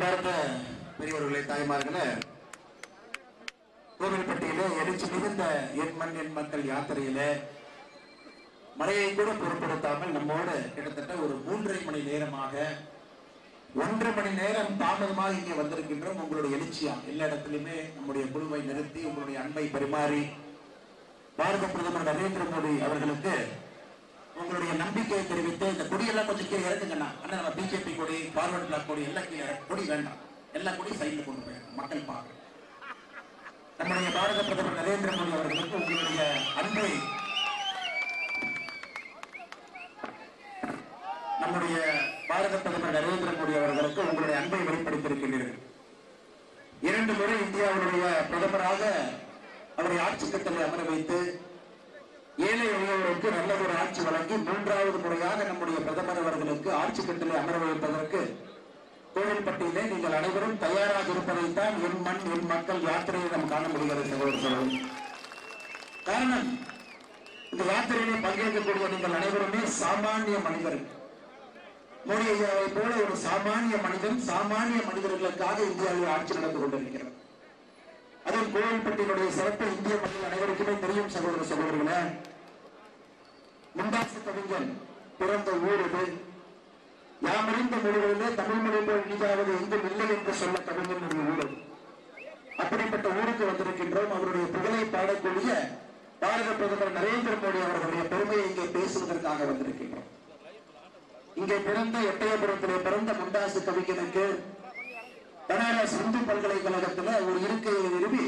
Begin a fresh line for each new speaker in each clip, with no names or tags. அன்பார்ந்த பெரியவர்களே தாய்மார்களே கோவில்பட்டியில எழுச்சி மிகுந்த என் மண் என் மக்கள் யாத்திரையில மழையை கூட பொருட்படுத்தாமல் நம்மோடு கிட்டத்தட்ட ஒரு மூன்றரை மணி நேரமாக ஒன்றரை மணி நேரம் தாமதமாக இங்கே வந்திருக்கின்றோம் உங்களுடைய எழுச்சியா எல்லா இடத்திலுமே நம்முடைய குழுவை நிறுத்தி உங்களுடைய அன்பை பரிமாறி பாரத பிரதமர் நரேந்திர மோடி அவர்களுக்கு உங்களுடைய நம்பிக்கையை தெரிவித்து இந்த கொடியெல்லாம் கொஞ்சம் கீழே இறக்குங்கண்ணா அண்ணா நம்ம பிஜேபி கொடி பார்வர்ட் பிளாக் கொடி எல்லாம் கீழே கொடி வேண்டாம் எல்லா கொடியும் சைந்து கொண்டு போயிடும் மக்கள் பார்க்க நம்முடைய பாரத பிரதமர் நரேந்திர மோடி அவர்களுக்கு உங்களுடைய அன்பை நம்முடைய பாரத பிரதமர் நரேந்திர மோடி அவர்களுக்கு உங்களுடைய அன்பை வெளிப்படுத்தியிருக்கின்றீர்கள் இரண்டு முறை இந்தியாவுடைய பிரதமராக அவருடைய ஆட்சி கட்டளை அமர வைத்து ஏழை உள்ளவர்களுக்கு நல்லதொரு ஆட்சி வழங்கி மூன்றாவது முறையாக நம்முடைய பிரதமர் அவர்களுக்கு ஆட்சி கட்டிலை அமர வைப்பதற்கு கோவில்பட்டியிலே நீங்கள் அனைவரும் தயாராக இருப்பதைத்தான் என் மண் என் மக்கள் யாத்திரையை நாம் காண முடிகிறது சகோதரர்கள் காரணம் இந்த யாத்திரையிலே பங்கேற்கக்கூடிய நீங்கள் அனைவருமே சாமானிய மனிதர்கள் மோடியாவை போல ஒரு சாமானிய மனிதன் சாமானிய மனிதர்களுக்காக இந்தியாவில் ஆட்சி நடந்து கொண்டிருக்கிறார் அதில் கோவில்பட்டியினுடைய சிறப்பு இந்திய மக்கள் அனைவருக்குமே தெரியும் சகோதர சகோதரர்களே முண்டாசு கவிஞன் பிறந்த ஊர் இது அறிந்த மொழிகளிலே தமிழ் மொழி போல் இனிதாவது எங்கும் இல்லை என்று சொல்ல கவிஞர் ஊர் அப்படிப்பட்ட ஊருக்கு வந்திருக்கின்றோம் அவருடைய புகழை பாடக்கூடிய பாரத பிரதமர் நரேந்திர மோடி அவர்களுடைய பெருமையை இங்கே பேசுவதற்காக வந்திருக்கின்றோம் இங்கே பிறந்த எட்டயபுரத்திலே பிறந்த முண்டாசு கவிஞனுக்கு பனாரஸ் இந்து பல்கலைக்கழகத்தில் ஒரு இருக்கையை நிறுவி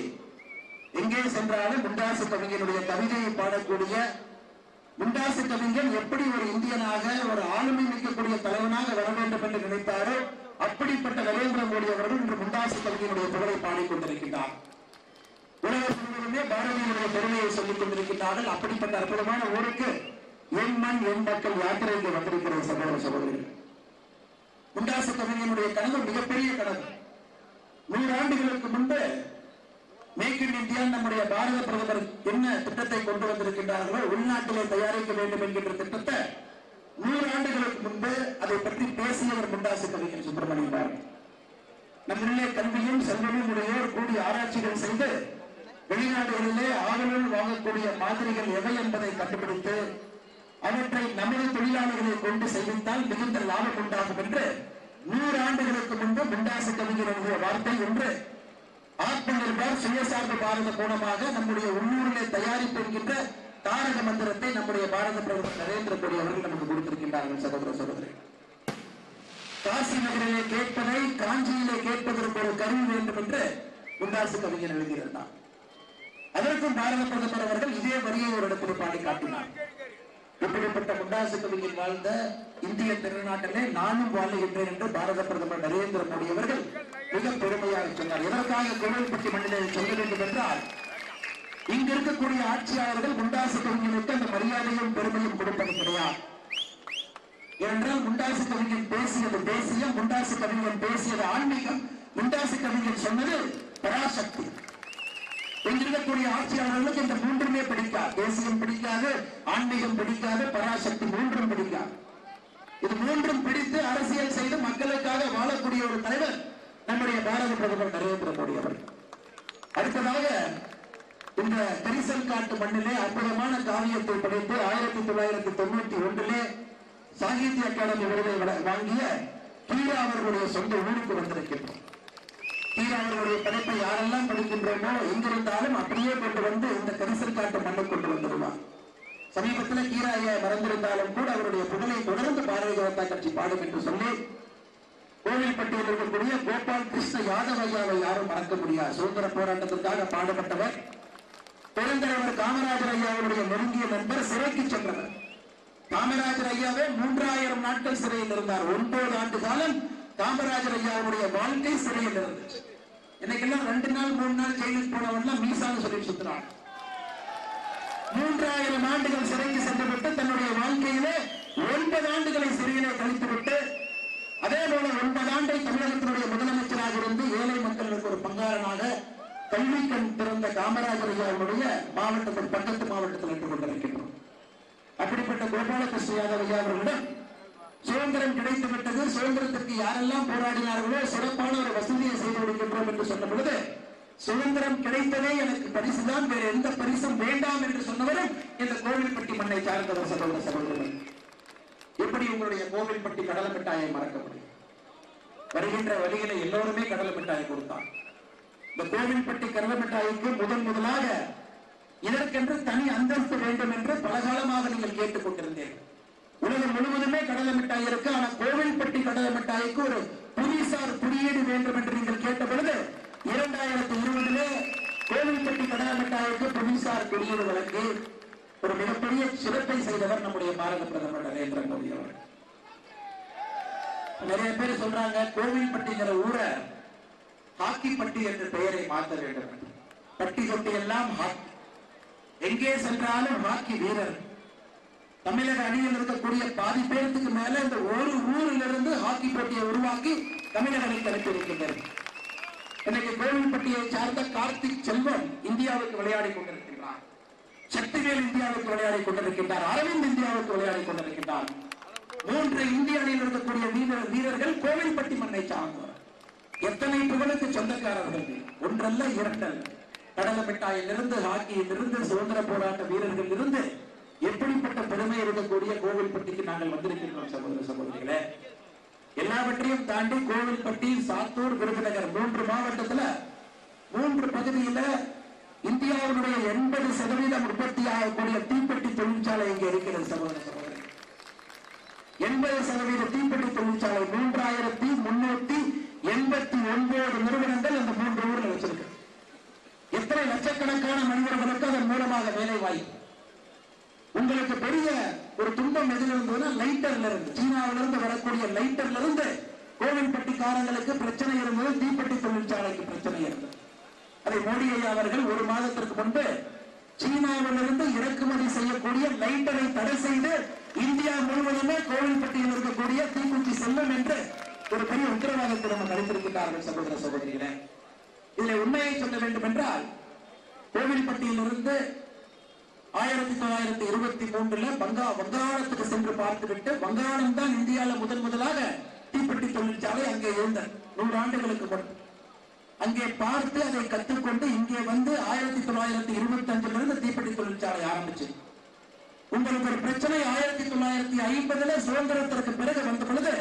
எங்கே சென்றாலும் முண்டாசு கவிஞனுடைய கவிதையை பாடக்கூடிய உண்டாசி கவிஞர் எப்படி ஒரு இந்தியனாக ஒரு ஆளுமை மிக்கக்கூடிய தலைவனாக வர வேண்டும் என்று நினைத்தாரோ அப்படிப்பட்ட நரேந்திர மோடி அவர்கள் இன்று முண்டாசு கவிஞனுடைய புகழை பாடிக்கொண்டிருக்கிறார் உலகமே பாரதியுடைய பெருமையை சொல்லிக் கொண்டிருக்கிறார்கள் அப்படிப்பட்ட அற்புதமான ஊருக்கு என் மண் என் மக்கள் யாத்திரைக்கு வந்திருக்கிற சகோதர சகோதரிகள் உண்டாசி கவிஞனுடைய கனவு மிகப்பெரிய கனவு நூறு ஆண்டுகளுக்கு முன்பு மேக் இன் இந்தியா நம்முடைய பாரத பிரதமர் என்ன திட்டத்தை கொண்டு வந்திருக்கின்றார்களோ உள்நாட்டிலே தயாரிக்க வேண்டும் என்கின்ற திட்டத்தை நூறு ஆண்டுகளுக்கு முன்பு அதை பற்றி பேசியவர் முண்டாசி கவிஞர் சுப்பிரமணியம் பாரதி நம்முடைய கல்வியும் செல்வமும் உடையோர் கூடிய ஆராய்ச்சிகள் செய்து வெளிநாடுகளிலே ஆவலுள் வாங்கக்கூடிய மாதிரிகள் எவை என்பதை கண்டுபிடித்து அவற்றை நமது தொழிலாளர்களை கொண்டு செய்வித்தால் மிகுந்த லாபம் உண்டாகும் என்று நூறு ஆண்டுகளுக்கு முன்பு முண்டாசி கவிஞர் வார்த்தை என்று ஆத்மநிர்பர் சுயசார்பு பாரத கோணமாக நம்முடைய உள்ளூரிலே தயாரிப்பிருக்கின்ற தாரக மந்திரத்தை நம்முடைய பாரத பிரதமர் நரேந்திர மோடி அவர்கள் நமக்கு கொடுத்திருக்கின்றார்கள் சகோதர சகோதரி காசி நகரிலே கேட்பதை காஞ்சியிலே கேட்பதற்கு ஒரு கருவி வேண்டும் என்று உண்டாசு கவிஞர் எழுதியிருந்தார் அதற்கும் பாரத பிரதமர் அவர்கள் இதே வரியை ஒரு இடத்தில் பாடி காட்டினார் இப்படிப்பட்ட முண்டாசு கவிஞர் வாழ்ந்த இந்திய திருநாட்டிலே நானும் வாழ்கின்றேன் என்று பாரத பிரதமர் நரேந்திர மோடி அவர்கள் மிக பெருமையாக சொன்னார் எதற்காக கோவில்பட்டி மண்ணிலே சொல்ல வேண்டும் என்றால் இங்க இருக்கக்கூடிய ஆட்சியாளர்கள் முண்டாசு கவிஞருக்கு அந்த மரியாதையும் பெருமையும் கொடுப்பது கிடையாது என்றால் முண்டாசு கவிஞன் பேசியது தேசியம் முண்டாசு கவிஞன் பேசியது ஆன்மீகம் முண்டாசு கவிஞன் சொன்னது பராசக்தி இங்கிருக்கக்கூடிய ஆட்சியாளர்களுக்கு இந்த மூன்றுமே பிடிக்காது தேசியம் பிடிக்காது ஆன்மீகம் பிடிக்காது பராசக்தி மூன்றும் பிடிக்காது இது மூன்றும் பிடித்து அரசியல் செய்து மக்களுக்காக வாழக்கூடிய ஒரு தலைவர் நம்முடைய பாரத பிரதமர் நரேந்திர மோடி அவர் அடுத்ததாக இந்த கரிசல் காட்டு மண்ணிலே அற்புதமான காவியத்தை படைத்து ஆயிரத்தி தொள்ளாயிரத்தி தொண்ணூத்தி ஒன்றிலே சாகித்ய அகாடமி விருதை வாங்கிய கீழா அவர்களுடைய சொந்த ஊருக்கு வந்திருக்கின்றோம் ஈரானியுடைய படைப்பை யாரெல்லாம் படிக்கின்றோமோ எங்கிருந்தாலும் அப்படியே கொண்டு வந்து இந்த கரிசல் காட்டை மண்ணை கொண்டு வந்துடுவான் சமீபத்தில் கீராய மறந்திருந்தாலும் கூட அவருடைய புகழை தொடர்ந்து பாரதிய ஜனதா கட்சி பாடும் என்று சொல்லி கோவில்பட்டியில் இருக்கக்கூடிய கோபால் கிருஷ்ண ஐயாவை யாரும் மறக்க முடியாது சுதந்திர போராட்டத்திற்காக பாடுபட்டவர் பெருந்தலைவர் காமராஜர் ஐயாவுடைய நெருங்கிய நண்பர் சிறைக்கு சென்றவர் காமராஜர் ஐயாவே மூன்றாயிரம் நாட்கள் சிறையில் இருந்தார் ஒன்பது ஆண்டு காலம் காமராஜர் ஐயாவுடைய வாழ்க்கை சிறையில் இருந்து இன்னைக்கெல்லாம் ரெண்டு நாள் மூணு நாள் ஜெயிலுக்கு போனவன்லாம் மீசான்னு சொல்லி சுத்துறான் மூன்றாயிரம் ஆண்டுகள் சிறைக்கு சென்றுவிட்டு தன்னுடைய வாழ்க்கையிலே ஒன்பது ஆண்டுகளை சிறையிலே கழித்துவிட்டு அதே போல ஒன்பது ஆண்டை தமிழகத்தினுடைய முதலமைச்சராக இருந்து ஏழை மக்களுக்கு ஒரு பங்காரனாக கல்வி கண் திறந்த காமராஜர் ஐயாவுடைய மாவட்டத்தில் பக்கத்து மாவட்டத்தில் இருந்து கொண்டிருக்கின்றோம் அப்படிப்பட்ட கோபாலகிருஷ்ண யாதவ் அவர்களிடம் சுதந்திரம் கிடைத்து விட்டது சுதந்திரத்திற்கு யாரெல்லாம் போராடினார்களோ சிறப்பான ஒரு வசதியை செய்து கொடுக்கின்றோம் என்று சொன்ன பொழுது சுதந்திரம் கிடைத்ததே எனக்கு பரிசுதான் வேற எந்த பரிசும் வேண்டாம் என்று சொன்னவரும் இந்த கோவில்பட்டி மண்ணை சார்ந்தவர் சகோதர சகோதரர்கள் எப்படி உங்களுடைய கோவில்பட்டி கடல மிட்டாயை மறக்க முடியும் வருகின்ற வழிகளை எல்லோருமே கடல மிட்டாயை கொடுத்தார் இந்த கோவில்பட்டி கடல மிட்டாய்க்கு முதன் முதலாக இதற்கென்று தனி அந்தஸ்து வேண்டும் என்று பல காலமாக மாவட்ட ஒரு புவிசார் குறியீடு வேண்டும் என்று நீங்கள் கேட்ட பொழுது இரண்டாயிரத்தி இருபதுல கோவில்பட்டி கடாமட்டாவுக்கு புவிசார் குறியீடு வழங்கி ஒரு மிகப்பெரிய சிறப்பை செய்தவர் நம்முடைய பாரத பிரதமர் நரேந்திர மோடி அவர் நிறைய பேர் சொல்றாங்க கோவில்பட்டிங்கிற ஊரை பட்டி என்ற பெயரை மாற்ற வேண்டும் பட்டி தொட்டி எல்லாம் எங்கே சென்றாலும் ஹாக்கி வீரர் தமிழக அணியில் இருக்கக்கூடிய பாதி பேருக்கு மேல இந்த ஒரு ஊரிலிருந்து ஹாக்கி போட்டியை உருவாக்கி தமிழக அணி அனுப்பியிருக்கின்றனர் இன்னைக்கு கோவில்பட்டியை சார்ந்த கார்த்திக் செல்வம் இந்தியாவுக்கு விளையாடி கொண்டிருக்கின்றார் சக்திவேல் இந்தியாவுக்கு விளையாடி கொண்டிருக்கின்றார் அரவிந்த் இந்தியாவுக்கு விளையாடி கொண்டிருக்கின்றார் மூன்று இந்திய அணியில் இருக்கக்கூடிய வீரர் வீரர்கள் கோவில்பட்டி மண்ணை சார்ந்தவர் எத்தனை புகழுக்கு சொந்தக்காரர்கள் ஒன்றல்ல இரண்டல் கடலமிட்டாயிலிருந்து மிட்டாயிலிருந்து ஹாக்கியிலிருந்து சுதந்திர போராட்ட வீரர்கள் இருந்து எப்படிப்பட்ட பெருமை இருக்கக்கூடிய கோவில்பட்டிக்கு நாங்கள் வந்திருக்கின்றோம் சகோதர சகோதரிகளே எல்லாவற்றையும் தாண்டி கோவில்பட்டி சாத்தூர் விருதுநகர் மூன்று மாவட்டத்துல மூன்று பகுதியில இந்தியாவுடைய எண்பது சதவீதம் உற்பத்தி ஆகக்கூடிய தீப்பெட்டி தொழிற்சாலை இங்க இருக்கிறது சகோதர சகோதரி எண்பது சதவீத தீப்பெட்டி தொழிற்சாலை மூன்றாயிரத்தி முன்னூத்தி எண்பத்தி ஒன்பது நிறுவனங்கள் அந்த மூன்று ஊர்ல வச்சிருக்கு எத்தனை லட்சக்கணக்கான மனிதர்களுக்கு அதன் மூலமாக வேலை வாய்ப்பு உங்களுக்கு பெரிய ஒரு துன்பம் எதில் இருந்ததுன்னா லைட்டர்ல இருந்து சீனாவில இருந்து வரக்கூடிய லைட்டர்ல இருந்து கோவில்பட்டிக்காரங்களுக்கு பிரச்சனை இருந்தது தீப்பெட்டி தொழிற்சாலைக்கு பிரச்சனை இருந்தது அதை மோடி ஐயா அவர்கள் ஒரு மாதத்திற்கு முன்பு சீனாவிலிருந்து இறக்குமதி செய்யக்கூடிய லைட்டரை தடை செய்து இந்தியா முழுவதுமே கோவில்பட்டியில் இருக்கக்கூடிய தீக்குச்சி செல்லும் என்று ஒரு பெரிய உத்தரவாதத்தை நம்ம அளித்திருக்கிறார்கள் சகோதர சகோதரிகளை இதில் உண்மையை சொல்ல வேண்டும் என்றால் கோவில்பட்டியில் இருந்து ஆயிரத்தி தொள்ளாயிரத்தி இருபத்தி மூன்றுல பங்கா வங்காளத்துக்கு சென்று பார்த்துவிட்டு வங்காளம் தான் இந்தியால முதன் முதலாக தீப்பெட்டி தொழிற்சாலை அங்கே இருந்த நூறு ஆண்டுகளுக்கு முன் அங்கே பார்த்து அதை கற்றுக்கொண்டு இங்கே வந்து ஆயிரத்தி தொள்ளாயிரத்தி இருபத்தி அஞ்சுல இருந்து தீப்பெட்டி தொழிற்சாலை ஆரம்பிச்சு உங்களுக்கு ஒரு பிரச்சனை ஆயிரத்தி தொள்ளாயிரத்தி ஐம்பதுல சுதந்திரத்திற்கு பிறகு வந்த பொழுது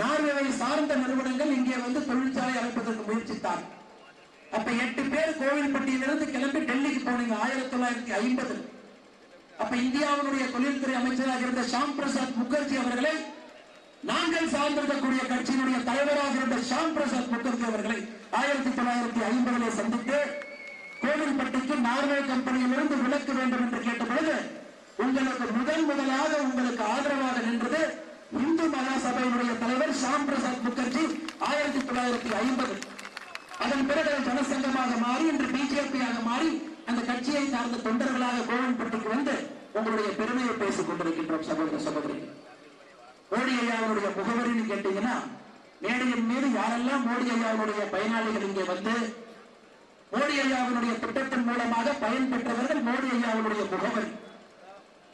நார்வேவை சார்ந்த நிறுவனங்கள் இங்கே வந்து தொழிற்சாலை அமைப்பதற்கு முயற்சித்தான் அப்ப எட்டு பேர் கோவில்பட்டியிலிருந்து கிளம்பி டெல்லிக்கு போனீங்க ஆயிரத்தி தொள்ளாயிரத்தி ஐம்பது அப்ப இந்தியாவினுடைய தொழில்துறை அமைச்சராக இருந்த ஷாம் பிரசாத் முகர்ஜி அவர்களை நாங்கள் சார்ந்திருக்கக்கூடிய கட்சியினுடைய தலைவராக இருந்த ஷாம் பிரசாத் முகர்ஜி அவர்களை ஆயிரத்தி தொள்ளாயிரத்தி ஐம்பதுல சந்தித்து கோவில்பட்டிக்கு நார்வே கம்பெனியிலிருந்து விளக்க வேண்டும் என்று கேட்ட பொழுது உங்களுக்கு முதல் முதலாக உங்களுக்கு ஆதரவாக நின்றது இந்து மகாசபையினுடைய தலைவர் ஷாம் பிரசாத் முகர்ஜி ஆயிரத்தி தொள்ளாயிரத்தி ஐம்பது அதன் பிறகு ஜனசங்கமாக மாறி இன்று பிஜேபியாக மாறி அந்த கட்சியை சார்ந்த தொண்டர்களாக கோவன்பட்டிக்கு வந்து உங்களுடைய பெருமையை பேசிக் கொண்டிருக்கின்றோம் சகோதர சகோதரி மோடி ஐயாவுடைய முகவரின்னு கேட்டீங்கன்னா மேடையின் மீது யாரெல்லாம் மோடி ஐயாவுடைய பயனாளிகள் இங்கே வந்து மோடி ஐயாவினுடைய திட்டத்தின் மூலமாக பயன் பெற்றவர்கள் மோடி ஐயாவுடைய முகவரி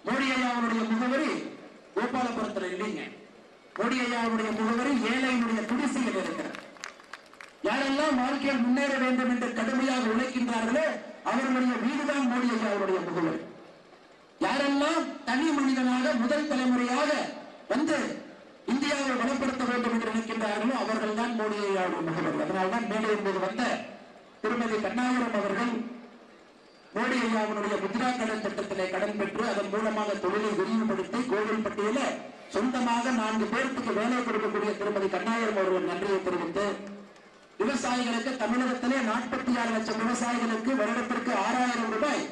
மோடி ஐயாவுடைய முகவரி கோபாலபுரத்தில் இல்லைங்க மோடி ஐயாவுடைய முகவரி ஏழையினுடைய குடிசையில் இருக்கிறார் யாரெல்லாம் வாழ்க்கையில் முன்னேற வேண்டும் என்று கடுமையாக உழைக்கின்றார்களோ அவர்களுடைய வீடுதான் மோடி ஐயா அவருடைய முகவர் யாரெல்லாம் தனி மனிதனாக முதல் தலைமுறையாக வந்து இந்தியாவை வளப்படுத்த வேண்டும் என்று நினைக்கின்றார்களோ அவர்கள் தான் மோடி ஐயாவுடைய முகவர் அதனால்தான் மேலே என்பது வந்த திருமதி கண்ணாபுரம் அவர்கள் மோடி ஐயாவுடைய முத்ரா கடன் திட்டத்திலே கடன் பெற்று அதன் மூலமாக தொழிலை விரிவுபடுத்தி கோவில்பட்டியில சொந்தமாக நான்கு பேருக்கு வேலை கொடுக்கக்கூடிய திருமதி கண்ணாயிரம் அவர்கள் நன்றியை தெரிவித்து விவசாயிகளுக்கு தமிழகத்திலே நாற்பத்தி ஆறு லட்சம் விவசாயிகளுக்கு வருடத்திற்கு ஆறாயிரம் ரூபாய்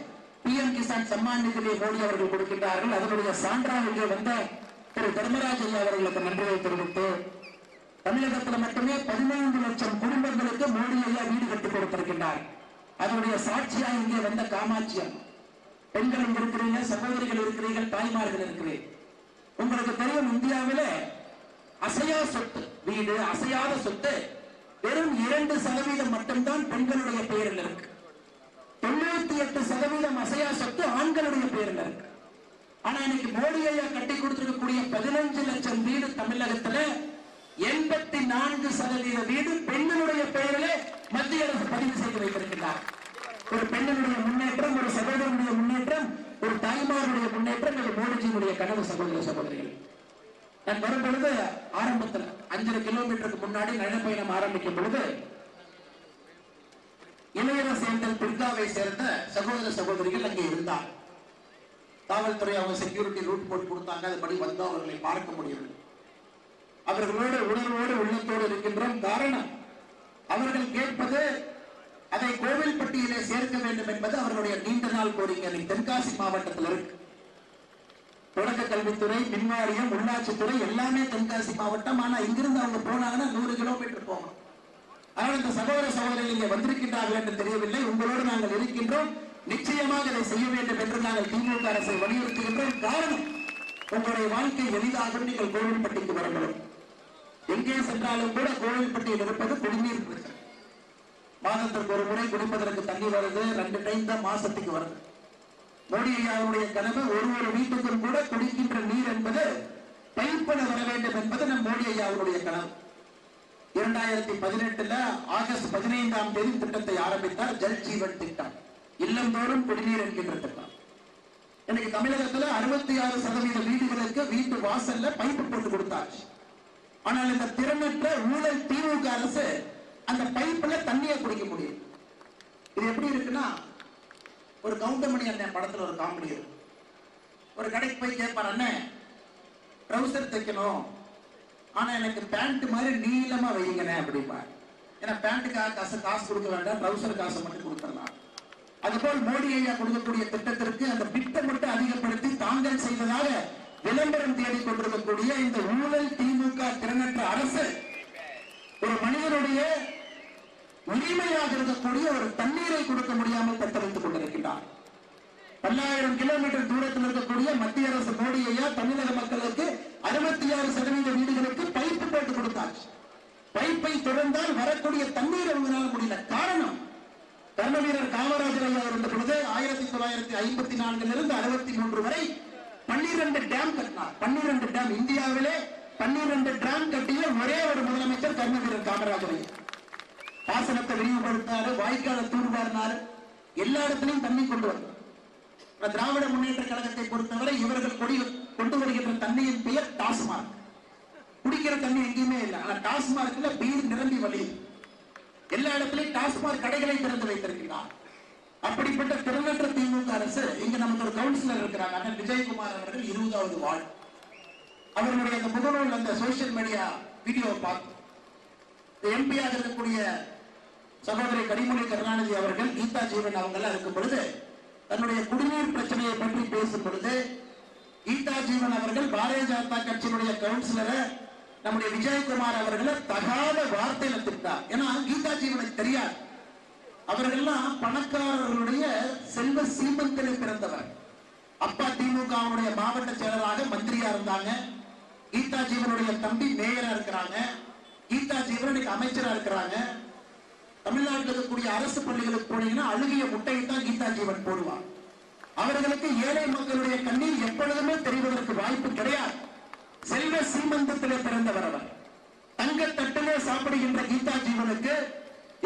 பி எம் கிசான் சம்மான் நிதியை மோடி அவர்கள் கொடுக்கின்றார்கள் அதனுடைய சான்றாக இங்கே வந்த திரு தர்மராஜ் ஐயா அவர்களுக்கு நன்றியை தெரிவித்து தமிழகத்தில் மட்டுமே பதினைந்து லட்சம் குடும்பங்களுக்கு மோடி ஐயா வீடு கட்டி கொடுத்திருக்கின்றார் அதனுடைய சாட்சியாக இங்கே வந்த காமாட்சியம் பெண்கள் இருக்கிறீங்க சகோதரிகள் இருக்கிறீர்கள் தாய்மார்கள் இருக்கிறீர்கள் உங்களுக்கு தெரியும் இந்தியாவில அசையா சொத்து வீடு அசையாத சொத்து வெறும் இரண்டு சதவீதம் மட்டும்தான் பெண்களுடைய பெயரில் இருக்கு தொண்ணூத்தி எட்டு சதவீதம் அசையா சொத்து ஆண்களுடைய பெயரில் இருக்கு ஆனா இன்னைக்கு மோடி ஐயா கட்டி கொடுத்திருக்கக்கூடிய பதினஞ்சு லட்சம் வீடு தமிழகத்துல எண்பத்தி நான்கு சதவீத வீடு பெண்களுடைய பெயரிலே மத்திய அரசு பதிவு செய்து வைத்திருக்கிறார் ஒரு பெண்ணினுடைய முன்னேற்றம் ஒரு சகோதரனுடைய முன்னேற்றம் ஒரு தாய்மாருடைய முன்னேற்றம் மோடிஜியினுடைய கனவு சகோதர சகோதரிகள் நான் வரும்பொழுது ஆரம்பத்தில் அஞ்சரை கிலோமீட்டருக்கு முன்னாடி நடைப்பயணம் ஆரம்பிக்கும் பொழுது இளையர சேர்ந்த பிர்காவை சேர்ந்த சகோதர சகோதரிகள் அங்கே இருந்தார் காவல்துறை அவங்க செக்யூரிட்டி ரூட் போட்டு கொடுத்தாங்க அதுபடி வந்து அவர்களை பார்க்க முடியும் அவர்களோடு உணர்வோடு உள்ளத்தோடு இருக்கின்றோம் காரணம் அவர்கள் கேட்பது அதை கோவில்பட்டியிலே சேர்க்க வேண்டும் என்பது அவர்களுடைய நீண்ட நாள் கோரிக்கை தென்காசி மாவட்டத்தில் இருக்கு தொடக்க கல்வித்துறை மின்வாரியம் உள்ளாட்சித்துறை எல்லாமே தென்காசி மாவட்டம் ஆனா இங்கிருந்து அவங்க போனாங்கன்னா நூறு கிலோமீட்டர் போகணும் ஆனால் இந்த சகோதர சகோதரிகள் இங்கே வந்திருக்கின்றார்கள் என்று தெரியவில்லை உங்களோடு நாங்கள் இருக்கின்றோம் நிச்சயமாக இதை செய்ய வேண்டும் என்று நாங்கள் திமுக அரசை வலியுறுத்துகின்றோம் காரணம் உங்களுடைய வாழ்க்கை எளிதாக நீங்கள் கோவில்பட்டிக்கு வரணும் எங்கே சென்றாலும் கூட கோவில்பட்டியில் இருப்பது குடிநீர் மாதத்திற்கு ஒரு முறை குடிப்பதற்கு தண்ணி வருது ரெண்டு டைம் தான் மாசத்துக்கு வருது மோடி ஐயாவுடைய கனவு ஒரு ஒரு வீட்டுக்கும் கூட குடிக்கின்ற நீர் என்பது டைப்பட வர வேண்டும் என்பது நம் மோடி ஐயாவுடைய கனவு இரண்டாயிரத்தி பதினெட்டுல ஆகஸ்ட் பதினைந்தாம் தேதி திட்டத்தை ஆரம்பித்தார் ஜல் ஜீவன் திட்டம் இல்லந்தோறும் குடிநீர் என்கின்ற திட்டம் இன்னைக்கு தமிழகத்துல அறுபத்தி ஆறு சதவீத வீடுகளுக்கு வீட்டு வாசல்ல பைப்பு போட்டு கொடுத்தாச்சு ஆனால் இந்த திறமற்ற ஊழல் திமுக அரசு அந்த பைப்புல தண்ணியை குடிக்க முடியும் இது எப்படி இருக்குன்னா ஒரு கவுண்டமணி அண்ணன் படத்துல ஒரு காமெடி இருக்கும் ஒரு கடைக்கு போய் கேட்பார் அண்ணன் ட்ரௌசர் தைக்கணும் ஆனா எனக்கு பேண்ட் மாதிரி நீளமா வைங்கண்ணே அப்படிம்பார் ஏன்னா பேண்ட்டுக்காக காசு காசு கொடுக்க வேண்டாம் ட்ரௌசர் காசு மட்டும் கொடுத்துடலாம் அதுபோல் மோடி ஐயா கொடுக்கக்கூடிய திட்டத்திற்கு அந்த திட்டம் மட்டும் அதிகப்படுத்தி தாங்கள் செய்ததாக விளம்பரம் தேடி கொண்டிருக்கக்கூடிய இந்த ஊழல் திமுக திறனற்ற அரசு ஒரு மனிதனுடைய உரிமையாக இருக்கக்கூடிய ஒரு தண்ணீரை கொடுக்க முடியாமல் தத்தளித்துக் கொண்டிருக்கிறார் பல்லாயிரம் கிலோமீட்டர் தூரத்தில் இருக்கக்கூடிய மத்திய அரசு மோடி தமிழக மக்களுக்கு அறுபத்தி ஆறு சதவீத வீடுகளுக்கு பைப்பு போட்டு கொடுத்தார் பைப்பை தொடர்ந்தால் வரக்கூடிய தண்ணீர் அவங்களால் முடியல காரணம் கர்ம வீரர் காமராஜர் ஐயா இருந்த பொழுது ஆயிரத்தி தொள்ளாயிரத்தி ஐம்பத்தி நான்குல இருந்து அறுபத்தி மூன்று வரை பன்னிரண்டு டேம் கட்டினார் பன்னிரண்டு டேம் இந்தியாவிலே பன்னிரண்டு டேம் கட்டிய ஒரே ஒரு முதலமைச்சர் கர்ம வீரர் காமராஜர் ஐயா பாசனத்தை விரிவுபடுத்தினாரு வாய்க்கால தூர்வாரினாரு எல்லா இடத்திலையும் தண்ணி கொண்டு வந்தார் திராவிட முன்னேற்ற கழகத்தை பொறுத்தவரை இவர்கள் கொடி கொண்டு வருகின்ற தண்ணியின் பெயர் டாஸ்மார்க் குடிக்கிற தண்ணி எங்கேயுமே இல்லை ஆனா டாஸ்மார்க்ல பீர் நிரம்பி வழி எல்லா இடத்துலையும் டாஸ்மார்க் கடைகளை திறந்து வைத்திருக்கிறார் அப்படிப்பட்ட திருநற்ற திமுக அரசு இங்க நமக்கு ஒரு கவுன்சிலர் இருக்கிறாங்க அண்ணன் விஜயகுமார் அவர்கள் இருபதாவது வாழ் அவர்களுடைய அந்த முகநூல் அந்த சோசியல் மீடியா வீடியோ பார்த்து எம்பியாக இருக்கக்கூடிய சகோதரி கனிமொழி கருணாநிதி அவர்கள் கீதா ஜீவன் எல்லாம் இருக்கும் பொழுது தன்னுடைய குடிநீர் பிரச்சனையை பற்றி பேசும் பொழுது கீதா ஜீவன் அவர்கள் பாரதிய ஜனதா கட்சியினுடைய கவுன்சிலரை நம்முடைய விஜயகுமார் அவர்களை தகாத வார்த்தையில திட்டார் ஏன்னா கீதா ஜீவனுக்கு தெரியாது அவர்கள்லாம் பணக்காரர்களுடைய செல்வ சீமந்தனில் பிறந்தவர் அப்பா திமுகவுடைய மாவட்ட செயலராக மந்திரியா இருந்தாங்க கீதா ஜீவனுடைய தம்பி மேயரா இருக்கிறாங்க கீதா ஜீவன் அமைச்சரா இருக்கிறாங்க தமிழ்நாட்டில் இருக்கக்கூடிய அரசு பள்ளிகளுக்கு போனீங்கன்னா அழுகிய முட்டையை தான் கீதா ஜீவன் போடுவார் அவர்களுக்கு ஏழை மக்களுடைய கண்ணீர் எப்பொழுதுமே தெரிவதற்கு வாய்ப்பு கிடையாது செல்வ சீமந்தத்திலே பிறந்தவர் அவர் தங்க தட்டிலே சாப்பிடுகின்ற கீதா ஜீவனுக்கு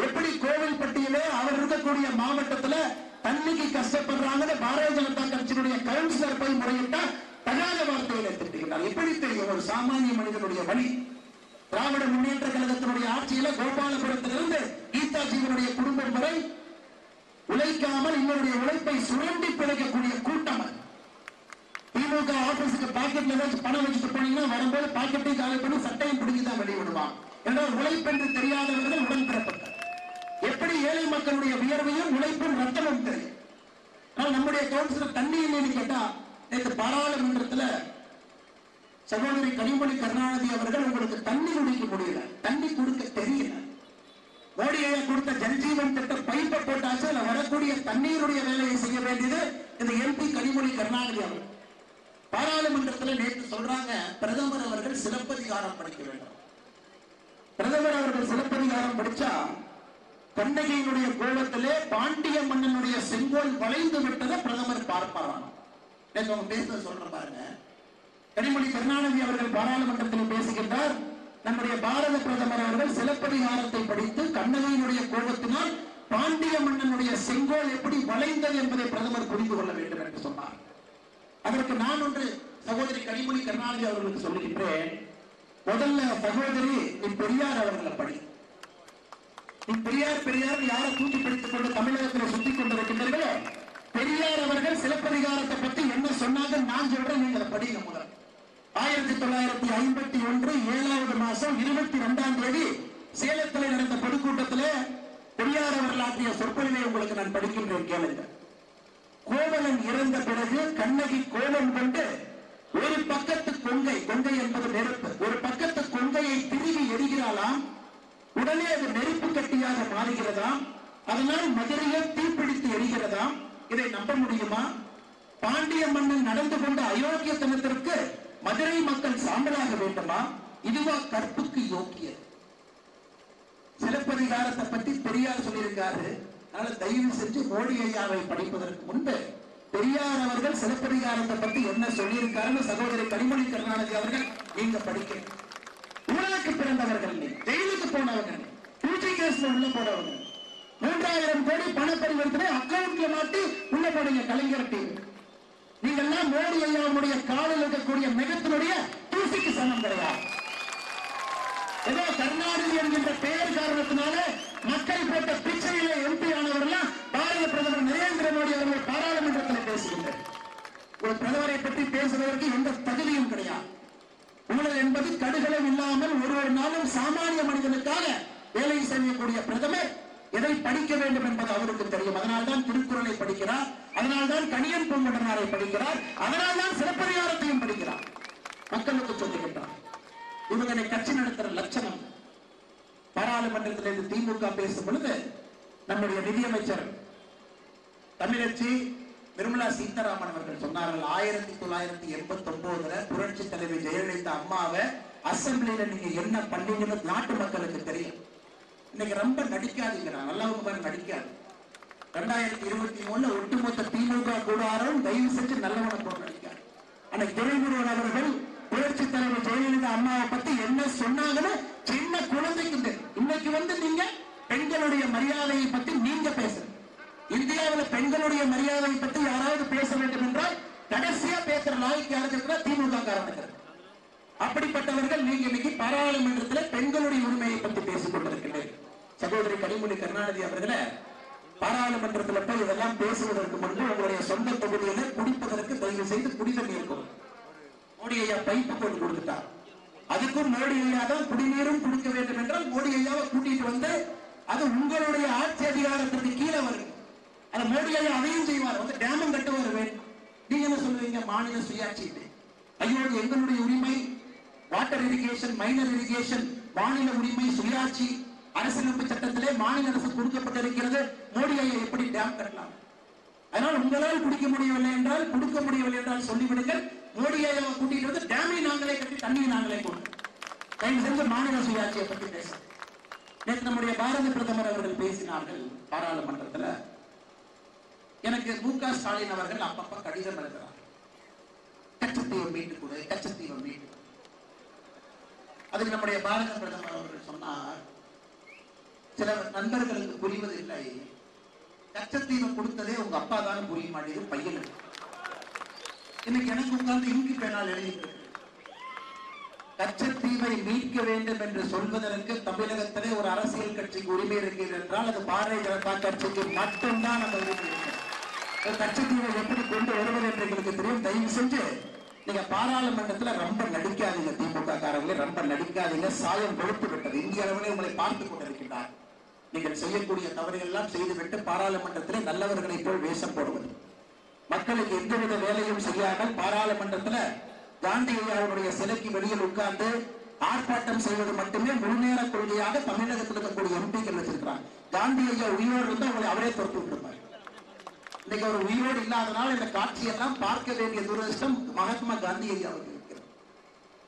எப்படி கோவில்பட்டியிலே அவர் இருக்கக்கூடிய மாவட்டத்துல தண்ணிக்கு கஷ்டப்படுறாங்கன்னு பாரதிய ஜனதா கட்சியினுடைய கவுன்சிலர் போய் முறையிட்டா தகாத வார்த்தையில எடுத்துக்கிட்டார் எப்படி தெரியும் ஒரு சாமானிய மனிதனுடைய வழி திராவிட முன்னேற்ற ஆட்சியில கோபாலபுரத்திலிருந்து கீதாஜியினுடைய குடும்பம் வரை உழைக்காமல் இன்னொருடைய உழைப்பை சுரண்டி பிழைக்கக்கூடிய கூட்டம் திமுக ஆபீஸுக்கு பாக்கெட்ல ஏதாச்சும் பணம் வச்சுட்டு போனீங்கன்னா வரும்போது பாக்கெட்டையும் காலி பண்ணி சட்டையும் பிடிக்கிதான் வெளியிடுவான் என்றால் உழைப்பென்று தெரியாதவர்கள் உடன் பிறப்பட்ட எப்படி ஏழை மக்களுடைய வியர்வையும் உழைப்பும் ரத்தமும் தெரியும் ஆனால் நம்முடைய கவுன்சிலர் தண்ணி இல்லைன்னு கேட்டா நேற்று பாராளுமன்றத்துல சகோதரி கனிமொழி கருணாநிதி அவர்கள் உங்களுக்கு தண்ணி குடிக்க முடியல தண்ணி கொடுக்க தெரியல மோடி ஐயா கொடுத்த ஜன்ஜீவன் திட்டம் பைப்பை போட்டாச்சு அதுல வரக்கூடிய தண்ணீருடைய வேலையை செய்ய வேண்டியது இந்த எம்பி கனிமொழி கருணாநிதி அவர்கள் பாராளுமன்றத்தில் நேற்று சொல்றாங்க பிரதமர் அவர்கள் சிலப்பதிகாரம் படிக்க வேண்டும் பிரதமர் அவர்கள் சிலப்பதிகாரம் படிச்சா கண்ணகியினுடைய கோலத்திலே பாண்டிய மன்னனுடைய செங்கோல் வளைந்து விட்டதை பிரதமர் பார்ப்பாராம் நேற்று அவங்க பேசுறது சொல்ற பாருங்க கனிமொழி கருணாநிதி அவர்கள் பாராளுமன்றத்தில் பேசுகின்றார் நம்முடைய பாரத பிரதமர் அவர்கள் சிலப்பதிகாரத்தை படித்து கண்ணகையினுடைய கோபத்தினால் பாண்டிய மன்னனுடைய செங்கோல் எப்படி வளைந்தது என்பதை பிரதமர் புரிந்து கொள்ள வேண்டும் என்று சொன்னார் அதற்கு நான் ஒன்று சகோதரி கனிமொழி கருணாநிதி அவர்களுக்கு சொல்லுகின்றேன் முதல்ல சகோதரி நீ பெரியார் அவர்களை படி நீ பெரியார் பெரியார் யாரை தூக்கி பிடித்துக் கொண்டு தமிழகத்தில் சுத்தி கொண்டிருக்கின்றீர்களோ பெரியார் அவர்கள் சிலப்பதிகாரத்தை பத்தி என்ன சொன்னாங்க நான் சொல்றேன் நீங்க அதை படிங்க முதல்ல தொள்ளாயிரத்தி ஐம்பத்தி ஒன்று ஏழாவது மாசம் இருபத்தி இரண்டாம் தேதி சேலத்தில் நடந்த பொதுக்கூட்டத்தில் பெரியார் அவர்கள் ஆற்றிய சொற்பொழிவை உங்களுக்கு நான் படிக்கின்றேன் கேளுங்க கோவலன் இறந்த பிறகு கண்ணகி கோவன் கொண்டு ஒரு பக்கத்து கொங்கை கொங்கை என்பது நெருப்பு ஒரு பக்கத்து கொங்கையை திருவி எரிகிறாளாம் உடனே அது நெருப்பு கட்டியாக மாறுகிறதாம் அதனால் மதுரையை தீப்பிடித்து எரிகிறதாம் இதை நம்ப முடியுமா பாண்டிய மன்னன் நடந்து கொண்ட அயோக்கியத்தனத்திற்கு மதுரை மக்கள் சாம்பலாக வேண்டுமா இதுவா கற்புக்கு யோக்கிய சிலப்பதிகாரத்தை பற்றி பெரியார் சொல்லியிருக்காரு அதனால தயவு செஞ்சு மோடி ஐயாவை படிப்பதற்கு முன்பு பெரியார் அவர்கள் சிலப்பதிகாரத்தை பத்தி என்ன சொல்லியிருக்காருன்னு சகோதரி கனிமொழி கருணாநிதி அவர்கள் நீங்க படிக்க ஊழலுக்கு பிறந்தவர்கள் ஜெயிலுக்கு போனவர்கள் பூஜை கேஸ்ல உள்ள போனவர்கள் மூன்றாயிரம் கோடி பண பரிவர்த்தனை அக்கௌண்ட்ல மாட்டி உள்ள போனீங்க கலைஞர் டீம் இதெல்லாம் மோடி ஐயாவுடைய காலில் இருக்கக்கூடிய மிகத்தினுடைய தூசிக்கு சமம் கிடையாது ஏதோ கருணாநிதி என்கின்ற பெயர் காரணத்தினால மக்கள் போட்ட பிச்சையில எம்பி ஆனவரெல்லாம் பாரத பிரதமர் நரேந்திர மோடி அவர்கள் பாராளுமன்றத்தில் பேசுகின்றார் ஒரு பிரதமரை பற்றி பேசுவதற்கு எந்த தகுதியும் கிடையாது ஊழல் என்பது கடுகளம் இல்லாமல் ஒரு ஒரு நாளும் சாமானிய மனிதனுக்காக வேலை செய்யக்கூடிய பிரதமர் எதை படிக்க வேண்டும் என்பது அவருக்கு தெரியும் அதனால்தான் திருக்குறளை படிக்கிறார் அதனால்தான் கணியன் பொங்கடனாரை படிக்கிறார் அதனால்தான் சிறப்பதிகாரத்தையும் படிக்கிறார் மக்களுக்கு சொல்லுகின்றார் இவங்களை கட்சி நடத்துற லட்சணம் பாராளுமன்றத்திலிருந்து திமுக பேசும் பொழுது நம்முடைய நிதியமைச்சர் தமிழச்சி நிர்மலா சீதாராமன் அவர்கள் சொன்னார்கள் ஆயிரத்தி தொள்ளாயிரத்தி எண்பத்தி ஒன்பதுல புரட்சி தலைவர் ஜெயலலிதா அம்மாவை அசம்பிளியில நீங்க என்ன பண்ணீங்கன்னு நாட்டு மக்களுக்கு தெரியும் இன்னைக்கு ரொம்ப நடிக்காதீங்க நான் நல்லா நடிக்காது ரெண்டாயிரத்தி இருபத்தி மூணுல ஒட்டுமொத்த திமுக கூடாரம் தயவு செஞ்சு நல்லவனை ஆனா துறைமுருகன் அவர்கள் புரட்சி தலைவர் ஜெயலலிதா அம்மாவை பத்தி என்ன சொன்னாங்கன்னு சின்ன குழந்தைக்கு இன்னைக்கு வந்து நீங்க பெண்களுடைய மரியாதையை பத்தி நீங்க பேசுங்க இந்தியாவில் பெண்களுடைய மரியாதையை பத்தி யாராவது பேச வேண்டும் என்றால் கடைசியா பேசுற லாய்க்கு யாருக்கு திமுக காரணம் அப்படிப்பட்டவர்கள் நீங்க இன்னைக்கு பாராளுமன்றத்தில் பெண்களுடைய உரிமையை பற்றி பேசிக் கொண்டிருக்கிறீர்கள் சகோதரி கனிமொழி கருணாநிதி அவர்களை பாராளுமன்றத்தில் போய் இதெல்லாம் பேசுவதற்கு முன்பு உங்களுடைய சொந்த தொகுதியில குடிப்பதற்கு தயவு செய்து குடிநீர் இருக்கும் மோடி ஐயா பைப்பு கொண்டு கொடுத்துட்டார் அதுக்கும் மோடி ஐயா தான் குடிநீரும் குடிக்க வேண்டும் என்றால் மோடி ஐயாவை கூட்டிட்டு வந்து அது உங்களுடைய ஆட்சி அதிகாரத்திற்கு கீழே வரும் அது மோடி ஐயா அதையும் செய்வார் வந்து டேமும் கட்டுவார் வேண்டும் நீங்க என்ன சொல்லுவீங்க மாநில சுயாட்சி ஐயோ எங்களுடைய உரிமை வாட்டர் இரிகேஷன் மைனர் இரிகேஷன் மாநில உரிமை சுயாட்சி அரசியலமைப்பு சட்டத்திலே மாநில அரசு கொடுக்கப்பட்டிருக்கிறது மோடி ஐயா எப்படி டேம் கட்டலாம் அதனால் உங்களால் குடிக்க முடியவில்லை என்றால் கொடுக்க முடியவில்லை என்றால் சொல்லிவிடுங்கள் மோடி ஐயாவை கூட்டிட்டு வந்து டேமை நாங்களே கட்டி தண்ணியை நாங்களே கொடுக்கணும் தயவு மாநில சுயாட்சியை பற்றி பேச நேற்று நம்முடைய பாரத பிரதமர் அவர்கள் பேசினார்கள் பாராளுமன்றத்தில் எனக்கு மு க ஸ்டாலின் அவர்கள் அப்பப்ப கடிதம் எழுதுறார் கச்சத்தீவை மீட்டு கொடு கச்சத்தீவை மீட்டு அதுக்கு நம்முடைய பாரத பிரதமர் அவர்கள் சொன்னார் சில நண்பர்களுக்கு புரிவது இல்லை கச்சத்தீவு கொடுத்ததே உங்க அப்பா தான் புரிய மாட்டேங்குது பையன் இன்னைக்கு எனக்கு உட்கார்ந்து இங்கு பேனால் எழுதிட்டு கச்சத்தீவை மீட்க வேண்டும் என்று சொல்வதற்கு தமிழகத்திலே ஒரு அரசியல் கட்சிக்கு உரிமை இருக்கிறது என்றால் அது பாரதிய ஜனதா கட்சிக்கு மட்டும்தான் நம்ம உரிமை கச்சத்தீவை எப்படி கொண்டு வருவது என்று எங்களுக்கு தெரியும் தயவு செஞ்சு நீங்க பாராளுமன்றத்துல ரொம்ப நடிக்காதீங்க திமுக காரங்களே ரொம்ப நடிக்காதீங்க சாயம் கொடுத்து விட்டது இந்திய அளவிலே உங்களை பார்த்துக் கொண்டிருக்கின்றார் நீங்கள் செய்யக்கூடிய தவறுகள்லாம் செய்துவிட்டு பாராளுமன்றத்தில் நல்லவர்களை போல் வேஷம் போடுவது மக்களுக்கு எந்தவித வேலையும் செய்யாமல் பாராளுமன்றத்தில் காந்தியாவுடைய அவருடைய சிலைக்கு வெளியில் உட்கார்ந்து ஆர்ப்பாட்டம் செய்வது மட்டுமே முழுநேர கொள்கையாக தமிழகத்தில் இருக்கக்கூடிய எம்பிக்கள் வச்சிருக்கிறாங்க காந்தி ஐயா உயிரோடு இருந்து அவங்களை அவரே பொறுத்து விட்டுருப்பார் இன்னைக்கு அவர் உயிரோடு இல்லாதனால இந்த காட்சியெல்லாம் பார்க்க வேண்டிய துரதிருஷ்டம் மகாத்மா காந்தி ஐயாவுக்கு இருக்கிறார்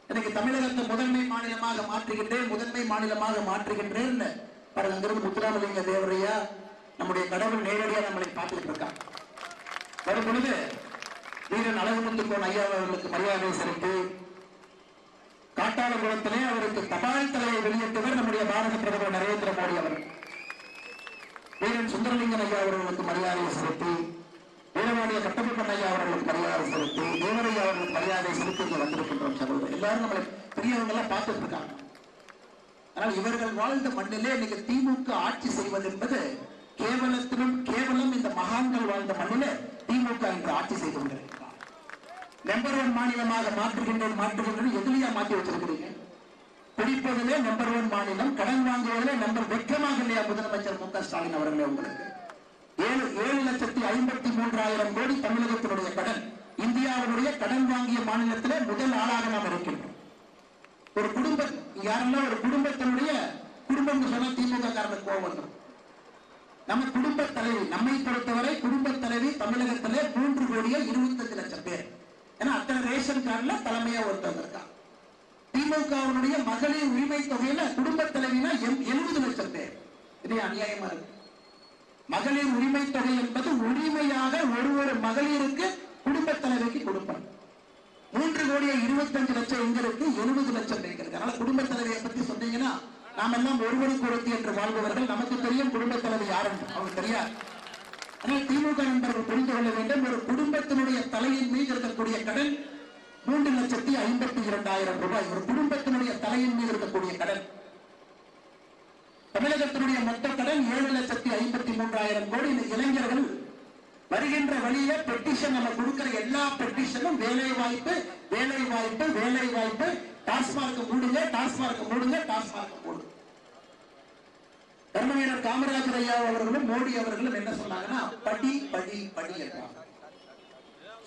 இன்னைக்கு தமிழகத்தை முதன்மை மாநிலமாக மாற்றுகின்றேன் முதன்மை மாநிலமாக மாற்றுகின்றேன் பட் அங்கிருந்து முத்துராமலிங்க தேவரையா நம்முடைய கடவுள் நேரடியாக நம்மளை பார்த்துட்டு இருக்கான் வரும் பொழுது வீரன் முத்து போன ஐயா அவர்களுக்கு மரியாதை செலுத்தி குளத்திலே அவருக்கு தபால் தலையை வெளியிட்டவர் நம்முடைய பாரத பிரதமர் நரேந்திர மோடி அவர் வீரன் சுந்தரலிங்கன் ஐயா அவர்களுக்கு மரியாதை செலுத்தி வீரவாடிய கட்டப்பட்ட ஐயா அவர்களுக்கு மரியாதை செலுத்தி தேவரையா அவர்களுக்கு மரியாதை செலுத்தி வந்திருக்கின்றோம் சகோதரர் எல்லாரும் நம்மளை பெரியவங்க எல்லாம் பார்த்துட்டு இருக்காங்க ஆனால் இவர்கள் வாழ்ந்த மண்ணிலே இன்னைக்கு திமுக ஆட்சி செய்வது என்பது கேவலத்திலும் கேவலம் இந்த மகான்கள் வாழ்ந்த மண்ணில திமுக இன்று ஆட்சி செய்து கொண்டிருக்கிறார் நம்பர் ஒன் மாநிலமாக மாற்றுகின்றோம் மாற்றுகின்ற எதிரியா மாற்றி வச்சிருக்கிறீங்க குடிப்பதிலே நம்பர் ஒன் மாநிலம் கடன் வாங்குவதிலே நம்பர் வெக்கமாக இல்லையா முதலமைச்சர் மு க ஸ்டாலின் அவர்களே உங்களுக்கு ஏழு ஏழு லட்சத்தி ஐம்பத்தி மூன்றாயிரம் கோடி தமிழகத்தினுடைய கடன் இந்தியாவுடைய கடன் வாங்கிய மாநிலத்திலே முதல் ஆளாக நாம் இருக்கின்றோம் ஒரு குடும்ப யாருன்னா ஒரு குடும்பத்தினுடைய குடும்பம் சொன்னா திமுக காரணம் கோவம் நம்ம குடும்ப தலைவி நம்மை பொறுத்தவரை குடும்ப தலைவி தமிழகத்திலே மூன்று கோடியே அஞ்சு லட்சம் பேர் ஏன்னா அத்தனை ரேஷன் கார்டுல தலைமையா ஒருத்தவங்க இருக்கான் திமுகவினுடைய மகளிர் உரிமை தொகையில குடும்ப தலைவினா எழுபது லட்சம் பேர் இதே அநியாயமா இருக்கு மகளிர் உரிமை தொகை என்பது உரிமையாக ஒரு ஒரு மகளிருக்கு குடும்ப நாம் எல்லாம் ஒருவனை கொடுத்து என்று வாழ்பவர்கள் நமக்கு தெரியும் குடும்ப தலைவர் யாரும் அவர் தெரியாது ஆனால் திமுக நண்பர்கள் புரிந்து கொள்ள வேண்டும் ஒரு குடும்பத்தினுடைய தலையின் மீது இருக்கக்கூடிய கடன் மூன்று லட்சத்தி ஐம்பத்தி இரண்டாயிரம் ரூபாய் ஒரு குடும்பத்தினுடைய தலையின் மீது இருக்கக்கூடிய கடன் தமிழகத்தினுடைய மொத்த கடன் ஏழு லட்சத்தி ஐம்பத்தி மூன்றாயிரம் கோடி இந்த இளைஞர்கள் வருகின்ற வழிய பெட்டிஷன் நம்ம கொடுக்கிற எல்லா பெட்டிஷனும் வேலை வாய்ப்பு வேலை வாய்ப்பு வேலை வாய்ப்பு டாஸ்மார்க் மூடுங்க டாஸ்மார்க் மூடுங்க டாஸ்மார்க் மூடுங்க தர்மவீரர் காமராஜர் ஐயா அவர்களும் மோடி அவர்களும் என்ன சொன்னாங்கன்னா படி படி படி என்றார்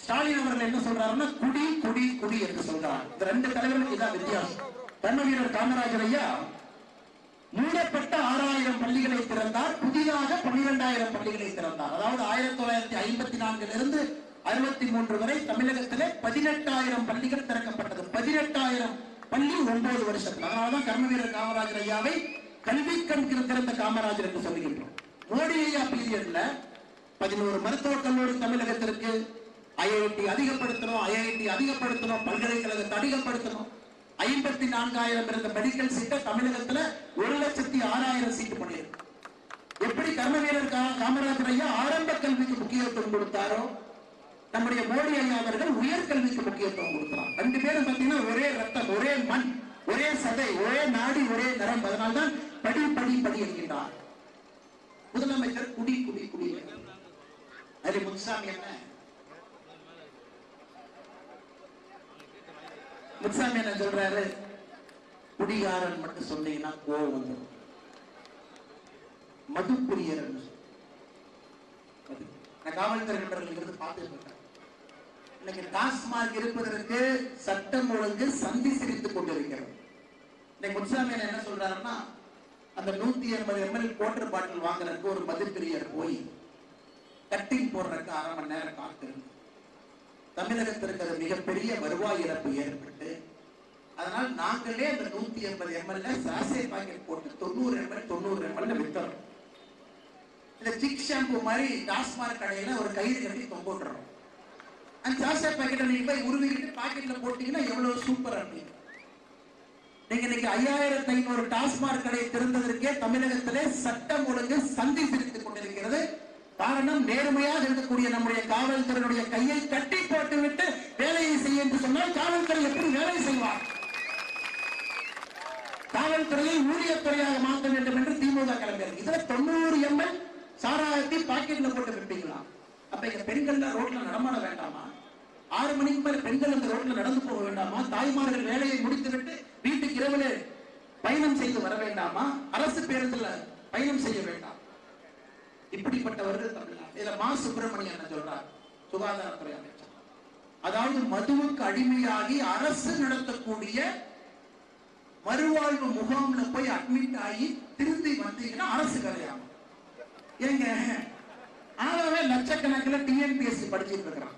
ஸ்டாலின் அவர்கள் என்ன சொல்றாருன்னா குடி குடி குடி என்று சொல்றார் இந்த ரெண்டு தலைவர்களுக்கு இதான் வித்தியாசம் தர்மவீரர் காமராஜர் ஐயா மூடப்பட்ட ஆறாயிரம் பள்ளிகளை திறந்தார் புதிதாக பன்னிரெண்டாயிரம் பள்ளிகளை திறந்தார் அதாவது ஆயிரத்தி தொள்ளாயிரத்தி ஐம்பத்தி இருந்து அறுபத்தி மூன்று வரை தமிழகத்திலே பதினெட்டாயிரம் பள்ளிகள் திறக்கப்பட்டது பதினெட்டாயிரம் பள்ளி ஒன்பது வருஷம் அதனாலதான் கர்மவீரர் காமராஜர் ஐயாவை கல்வி கண் திறந்த காமராஜர் என்று சொல்லுகின்றோம் மோடி ஐயா பீரியட்ல பதினோரு மருத்துவக் கல்லூரி தமிழகத்திற்கு ஐஐடி அதிகப்படுத்தணும் ஐஐடி அதிகப்படுத்தணும் பல்கலைக்கழகத்தை அதிகப்படுத்தணும் ஐம்பத்தி நான்காயிரம் இருந்த மெடிக்கல் சீட்டை தமிழகத்துல ஒரு லட்சத்தி ஆறாயிரம் சீட்டு பண்ணியிருக்கு எப்படி கர்ம வீரர் காமராஜர் ஐயா ஆரம்ப கல்விக்கு முக்கியத்துவம் கொடுத்தாரோ நம்முடைய மோடி ஐயா அவர்கள் உயர்கல்விக்கு முக்கியத்துவம் கொடுக்கிறார் ரெண்டு பேரும் பாத்தீங்கன்னா ஒரே ரத்தம் ஒரே மண் ஒரே சதை ஒரே நாடி ஒரே நரம் அதனால்தான் படி படி படி என்கின்றார் முதலமைச்சர் குடி குடி குடி அதில் முன்சாமி என்ன முன்சாமி என்ன சொல்றாரு குடிகாரன் மட்டும் சொன்னீங்கன்னா கோவம் வந்துடும் மதுக்குரியர் காவல்துறை நண்பர்கள் இருந்து பார்த்துட்டு இன்னைக்கு டாஸ்மாக் இருப்பதற்கு சட்டம் ஒழுங்கு சந்தி சிரித்து கொண்டிருக்கிறது இன்னைக்கு முத்துசாமி என்ன சொல்றாருன்னா அந்த நூத்தி எண்பது எம்எல் கோட்டர் பாட்டில் வாங்குறதுக்கு ஒரு மதுப்பிரியர் போய் கட்டிங் போடுறதுக்கு அரை மணி நேரம் காத்திருந்து தமிழகத்திற்கு அது மிகப்பெரிய வருவாய் இழப்பு ஏற்பட்டு அதனால் நாங்களே அந்த நூத்தி எண்பது எம்எல்ஏ சாசே பாக்கெட் போட்டு தொண்ணூறு எம்எல் தொண்ணூறு எம்எல்ஏ வித்தரும் இந்த ஜிக் ஷாம்பு மாதிரி டாஸ்மாக் கடையில ஒரு கயிறு கட்டி விட்டுறோம் அந்த சாசா பாக்கெட்டை நீங்க போய் உருவிக்கிட்டு பாக்கெட்ல போட்டீங்கன்னா எவ்வளவு சூப்பர் அப்படின்னு நீங்க இன்னைக்கு ஐயாயிரத்தி ஐநூறு டாஸ்மாக் கடையை திறந்ததற்கே தமிழகத்திலே சட்டம் ஒழுங்கு சந்தி பிரித்துக் கொண்டிருக்கிறது காரணம் நேர்மையாக இருக்கக்கூடிய நம்முடைய காவல்துறையுடைய கையை கட்டி போட்டு விட்டு வேலையை செய்ய என்று சொன்னால் காவல்துறை எப்படி வேலை செய்வார் காவல்துறையை ஊழியத்துறையாக மாற்ற வேண்டும் என்று திமுக கிளம்பியிருக்கு இதுல தொண்ணூறு எம்எல் சாராயத்தை பாக்கெட்ல போட்டு விட்டீங்களா அப்ப இந்த பெண்கள்லாம் ரோட்ல நடமாட வேண்டாமா ஆறு மணிக்கு மேல பெண்கள் அந்த ரோட்ல நடந்து போக வேண்டாமா தாய்மார்கள் வேலையை முடித்துவிட்டு வீட்டுக்கு இரவுல பயணம் செய்து வர வேண்டாமா அரசு பேருந்துல பயணம் செய்ய வேண்டாம் இப்படிப்பட்டவர்கள் தமிழ்நாடு இதுல மா சுப்பிரமணியன் என்ன சொல்றார் சுகாதாரத்துறை அமைச்சர் அதாவது மதுவுக்கு அடிமையாகி அரசு நடத்தக்கூடிய மறுவாழ்வு முகாம்ல போய் அட்மிட் ஆகி திரும்பி வந்தீங்கன்னா அரசு கிடையாது ஏங்க ஆகவே லட்சக்கணக்கில் டிஎன்பிஎஸ்சி படிச்சுட்டு இருக்கிறான்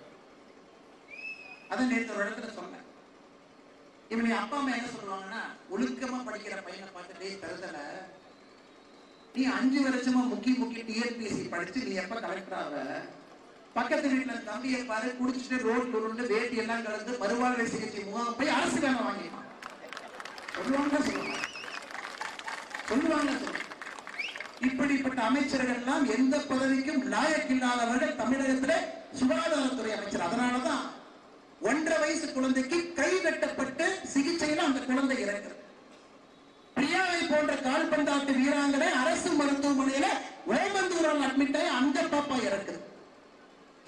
அதை நேற்று ஒரு இடத்துல சொன்னேன் இவனை அப்பா அம்மா என்ன சொல்லுவாங்கன்னா ஒழுக்கமா படிக்கிற பையனை பார்த்துட்டே தருதல நீ அஞ்சு வருஷமா முக்கி முக்கி டிஎன்பிஎஸ்சி படிச்சு நீ எப்ப கலெக்டர் ஆக பக்கத்து வீட்டுல தம்பியை பாரு குடிச்சிட்டு ரோடு உருண்டு வேட்டி எல்லாம் கலந்து மறுவாழ்வை சிகிச்சை முகாம் போய் அரசு வேலை வாங்கிட்டான் சொல்லுவாங்க சொல்லுவாங்க சொல்லுவாங்க இப்படிப்பட்ட அமைச்சர்கள் எல்லாம் எந்த பதவிக்கும் இல்லாதவர்கள் தமிழகத்தில் சுகாதாரத்துறை அமைச்சர் அதனாலதான் ஒன்றரை வயசு குழந்தைக்கு கை வெட்டப்பட்டு சிகிச்சையில அந்த குழந்தை இறக்குது பிரியாவை போன்ற கால்பந்தாட்டு வீராங்கனை அரசு மருத்துவமனையில ஓமந்தூரால் அட்மிட் ஆகி அந்த பாப்பா இறக்குது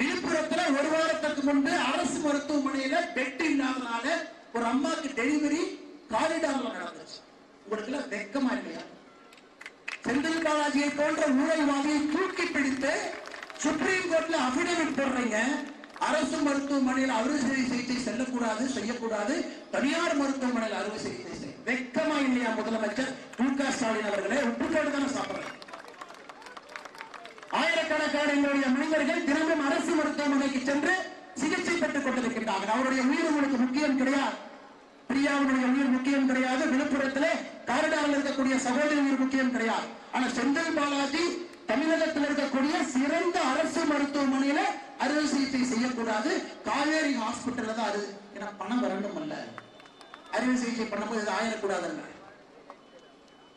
விழுப்புரத்துல ஒரு வாரத்துக்கு முன்பு அரசு மருத்துவமனையில பெட் இல்லாதனால ஒரு அம்மாக்கு டெலிவரி காரிடார்ல நடந்துச்சு உங்களுக்கு வெக்கமா இல்லையா செந்தில் பாலாஜியை போன்ற ஊழல்வாதியை தூக்கி பிடித்து சுப்ரீம் கோர்ட்ல அபிடவிட் போடுறீங்க அரசு மருத்துவமனையில் அறுவை சிகிச்சை செல்லக்கூடாது செய்யக்கூடாது தனியார் மருத்துவமனையில் அறுவை சிகிச்சை வெக்கமா இல்லையா முதலமைச்சர் மு க ஸ்டாலின் அவர்களே உப்புக்கோடு தானே சாப்பிடுறாங்க ஆயிரக்கணக்கான எங்களுடைய மனிதர்கள் தினமும் அரசு மருத்துவமனைக்கு சென்று சிகிச்சை பெற்றுக் கொண்டிருக்கின்றார்கள் அவருடைய உயிர் உங்களுக்கு முக்கியம் கிடையாது பிரியாவினுடைய உயிர் முக்கியம் கிடையாது விழுப்புரத்திலே காரிடாரில் இருக்கக்கூடிய சகோதரி உயிர் முக்கியம் கிடையாது ஆனா செந்தில் பாலாஜி தமிழகத்தில் இருக்கக்கூடிய சிறந்த அரசு மருத்துவமனையில அறுவை சிகிச்சை செய்யக்கூடாது காவேரி ஹாஸ்பிட்டல்ல தான் அறுவை ஏன்னா பணம் வரணும் அல்ல அறுவை சிகிச்சை பண்ணும்போது இது ஆயிடக்கூடாதுங்க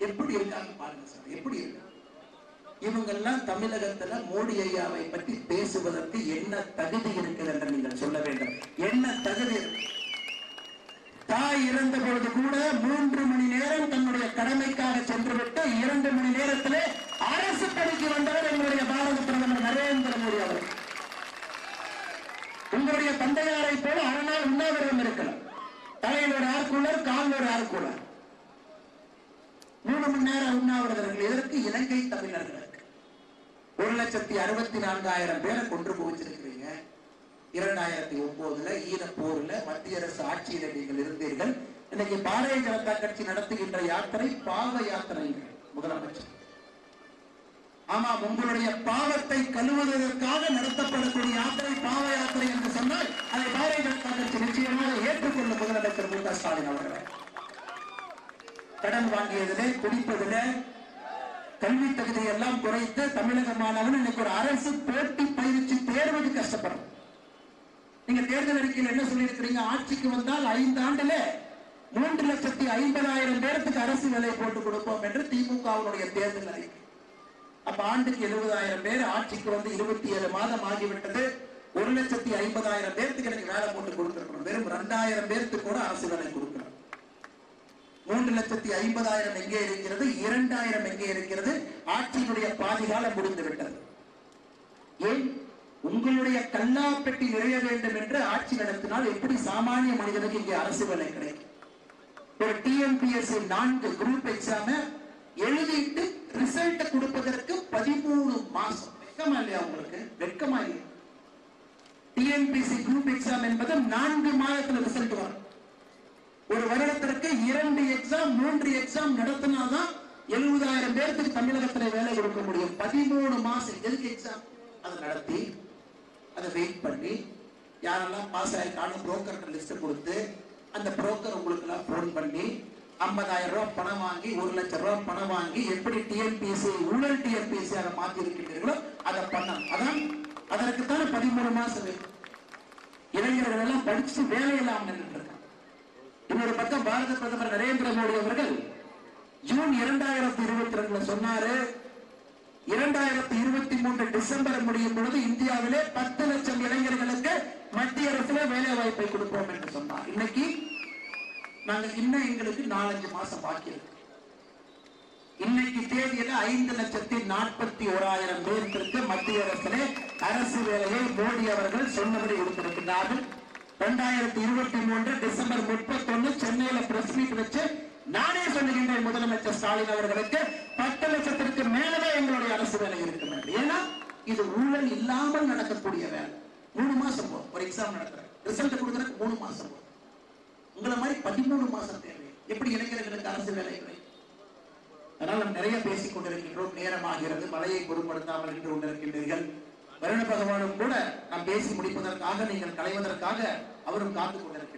எப்படி இருக்காங்க பாருங்க சார் எப்படி இருக்காங்க எல்லாம் தமிழகத்துல மோடி ஐயாவை பத்தி பேசுவதற்கு என்ன தகுதி இருக்கிறது என்று நீங்கள் சொல்ல வேண்டும் என்ன தகுதி இருக்கு தாய் இறந்த பொழுது கூட மூன்று மணி நேரம் தன்னுடைய கடமைக்காக சென்றுவிட்டு இரண்டு மணி நேரத்திலே அரசு பணிக்கு வந்தவர் எங்களுடைய பாரத பிரதமர் நரேந்திர மோடி அவர் உங்களுடைய தந்தையாரை போல அரணால் உண்ணாவிரதம் இருக்கலாம் தலையில் ஒரு ஆர்கூலர் கால் ஒரு ஆர்கூலர் மூணு மணி நேரம் உண்ணாவிரதர்கள் இதற்கு இலங்கை தமிழர்களுக்கு ஒரு லட்சத்தி அறுபத்தி நான்காயிரம் பேரை கொன்று போச்சிருக்கிறார் இரண்டாயிரத்தி ஒன்பதுல ஈர போர்ல மத்திய அரசு ஆட்சியில நீங்கள் இருந்தீர்கள் இன்னைக்கு பாரதிய ஜனதா கட்சி நடத்துகின்ற யாத்திரை பாவ யாத்திரை முதலமைச்சர் ஆமா உங்களுடைய பாவத்தை கழுவுவதற்காக நடத்தப்படக்கூடிய யாத்திரை பாவ யாத்திரை என்று சொன்னால் அதை பாரதிய ஜனதா கட்சி நிச்சயமாக ஏற்றுக்கொள்ளும் முதலமைச்சர் மு க ஸ்டாலின் அவர்கள் கடன் வாங்கியதுல குடிப்பதுல கல்வி தகுதியெல்லாம் குறைத்து தமிழக மாணவன் இன்னைக்கு ஒரு அரசு போட்டி பயிற்சி தேர்வுக்கு கஷ்டப்படும் நீங்க தேர்தல் அறிக்கையில் என்ன சொல்லியிருக்கிறீங்க ஆட்சிக்கு வந்தால் ஐந்து ஆண்டுல மூன்று லட்சத்தி ஐம்பதாயிரம் பேருக்கு அரசு வேலை போட்டுக் கொடுப்போம் என்று திமுகவுடைய தேர்தல் அறிக்கை அப்ப ஆண்டுக்கு எழுபதாயிரம் பேர் ஆட்சிக்கு வந்து இருபத்தி ஏழு மாதம் ஆகிவிட்டது ஒரு லட்சத்தி ஐம்பதாயிரம் பேருக்கு எனக்கு வேலை போட்டு கொடுத்திருக்கிறோம் வெறும் ரெண்டாயிரம் பேருக்கு கூட அரசு வேலை கொடுக்கிறோம் மூன்று லட்சத்தி ஐம்பதாயிரம் எங்கே இருக்கிறது இரண்டாயிரம் எங்கே இருக்கிறது ஆட்சியினுடைய பாதிகாலம் முடிந்து விட்டது ஏன் உங்களுடைய கல்லா பெட்டி நிறைய வேண்டும் என்று ஆட்சி நடத்தினால் எப்படி சாமானிய மனிதனுக்கு இங்கே அரசு வேலை கிடைக்கும் ஒரு டிஎம்பிஎஸ்சி நான்கு குரூப் எக்ஸாம எழுதிட்டு ரிசல்ட் கொடுப்பதற்கு பதிமூணு மாசம் வெக்கமா இல்லையா உங்களுக்கு வெக்கமா இல்லையா டிஎன்பிசி குரூப் எக்ஸாம் என்பது நான்கு மாதத்துல ரிசல்ட் வரும் ஒரு வருடத்திற்கு இரண்டு எக்ஸாம் மூன்று எக்ஸாம் நடத்தினாதான் எழுபதாயிரம் பேருக்கு தமிழகத்தில் வேலை கொடுக்க முடியும் பதிமூணு மாசம் எதுக்கு எக்ஸாம் அதை நடத்தி அதை வெயிட் பண்ணி யாரெல்லாம் பாஸ் ஆயிருக்காலும் புரோக்கர்கிட்ட லிஸ்ட் கொடுத்து அந்த புரோக்கர் உங்களுக்குலாம் ஃபோன் பண்ணி ஐம்பதாயிரம் ரூபாய் பணம் வாங்கி ஒரு லட்சம் ரூபாய் பணம் வாங்கி எப்படி டிஎன்பிஎஸ்சி உள்ள டிஎன்பிஎஸ்சி அதை மாற்றி இருக்கின்றீர்களோ அதை பண்ணலாம் அதான் அதற்கு தான் பதிமூணு மாசம் இளைஞர்கள் எல்லாம் படிச்சு வேலை இல்லாமல் இன்னொரு பக்கம் பாரத பிரதமர் நரேந்திர மோடி அவர்கள் ஜூன் இரண்டாயிரத்தி இருபத்தி ரெண்டுல சொன்னாரு இரண்டாயிரத்தி இருபத்தி மூன்று டிசம்பர் முடியும் பொழுது இந்தியாவிலே பத்து லட்சம் இளைஞர்களுக்கு மத்திய அரசுல வேலை வாய்ப்பை கொடுப்போம் என்று சொன்னார் இன்னைக்கு நாங்க இன்னும் எங்களுக்கு நாலஞ்சு மாசம் பாக்கி இருக்கு இன்னைக்கு தேதியில ஐந்து லட்சத்தி நாற்பத்தி ஓராயிரம் பேருக்கு மத்திய அரசிலே அரசு வேலையை மோடி அவர்கள் சொன்னபடி கொடுத்திருக்கிறார்கள் இரண்டாயிரத்தி இருபத்தி மூன்று டிசம்பர் முப்பத்தி ஒன்னு சென்னையில பிரஸ் மீட் வச்சு நானே சொல்லுகின்றேன் முதலமைச்சர் ஸ்டாலின் அவர்களுக்கு பத்து லட்சத்திற்கு மேலவே எங்களுடைய அரசு வேலை இருக்கிறது ஏன்னா இது ஊழல் இல்லாமல் நடக்கக்கூடிய வேலை மூணு மாசம் போகும் ஒரு எக்ஸாம் நடத்துறேன் ரிசல்ட் கொடுக்கறதுக்கு மூணு மாசம் போகும் உங்களை மாதிரி பதிமூணு மாசம் தேவை எப்படி இளைஞர்களுக்கு அரசு வேலை கிடைக்கும் அதனால் நாம் நிறைய பேசிக் கொண்டிருக்கின்றோம் நேரமாகிறது மழையை பொருட்படுத்தாமல் நின்று கொண்டிருக்கின்றீர்கள் வருண பகவானும் கூட நாம் பேசி முடிப்பதற்காக நீங்கள் களைவதற்காக அவரும் காத்துக் கொண்டிருக்கிறார்